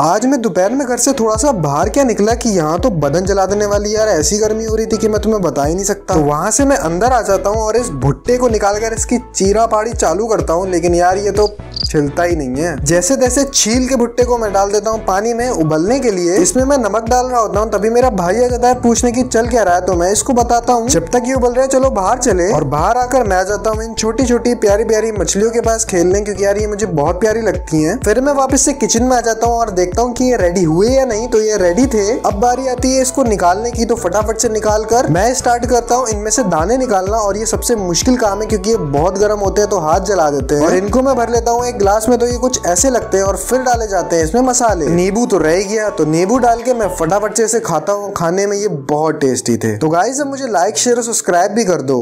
आज मैं दोपहर में घर से थोड़ा सा बाहर क्या निकला कि यहाँ तो बदन जला देने वाली यार, ऐसी गर्मी हो रही थी कि मैं तुम्हें बता ही नहीं सकता। तो वहाँ से मैं अंदर आ जाता हूँ और इस भुट्टे को निकाल कर इसकी चीरा पाड़ी चालू करता हूँ, लेकिन यार ये तो छिलता ही नहीं है। जैसे तैसे छील के भुट्टे को मैं डाल देता हूँ पानी में उबलने के लिए। इसमें मैं नमक डाल रहा होता हूँ, तभी मेरा भाई आ जाता है पूछने की चल क्या रहा है तो मैं इसको बताता हूँ। जब तक ये उबल रहा है चलो बाहर चले। और बाहर आकर मैं आ जाता हूँ इन छोटी छोटी प्यारी प्यारी मछलियों के पास खेलने, क्योंकि यार ये मुझे बहुत प्यारी लगती है। फिर मैं वापस से किचन में आ जाता हूँ और देखता हूँ की ये रेडी हुए या नहीं। तो ये रेडी थे। अब बारी आती है इसको निकालने की तो फटाफट से निकाल कर मैं स्टार्ट करता हूँ इनमें से दाने निकालना। और ये सबसे मुश्किल काम है, क्योंकि ये बहुत गर्म होते हैं तो हाथ जला देते हैं। और इनको मैं भर लेता हूँ एक ग्लास में तो ये कुछ ऐसे लगते हैं और फिर डाले जाते हैं इसमें मसाले। नींबू तो रह गया तो नींबू डाल के मैं फटाफट से इसे खाता हूँ। खाने में ये बहुत टेस्टी थे। तो अब मुझे लाइक शेयर और सब्सक्राइब भी कर दो।